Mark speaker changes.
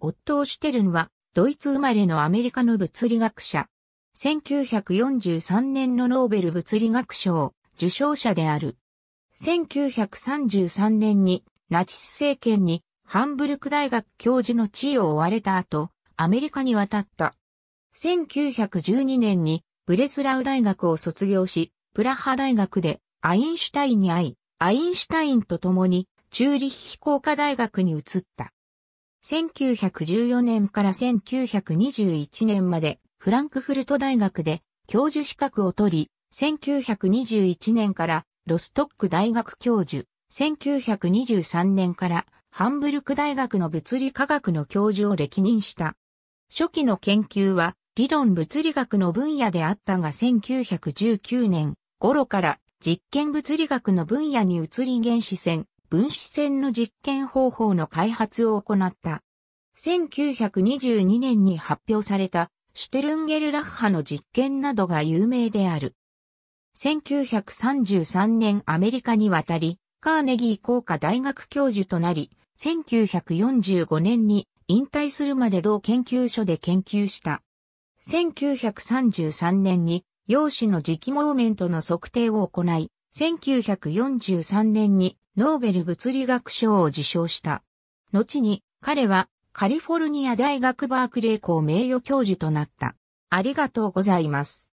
Speaker 1: オットー・シュテルンは、ドイツ生まれのアメリカの物理学者。1943年のノーベル物理学賞受賞者である。1933年にナチス政権にハンブルク大学教授の地位を追われた後、アメリカに渡った。1912年にブレスラウ大学を卒業し、プラハ大学でアインシュタインに会い、アインシュタインと共にチューリッヒ工科大学に移った。1914年から1921年までフランクフルト大学で教授資格を取り、1921年からロストック大学教授、1923年からハンブルク大学の物理科学の教授を歴任した。初期の研究は理論物理学の分野であったが1919年頃から実験物理学の分野に移り原子線、分子線の実験方法の開発を行った。1922年に発表されたシュテルンゲルラッハの実験などが有名である。1933年アメリカに渡り、カーネギー工科大学教授となり、1945年に引退するまで同研究所で研究した。1933年に陽子の磁気モーメントの測定を行い、1943年にノーベル物理学賞を受賞した。後に彼はカリフォルニア大学バークレー校名誉教授となった。ありがとうございます。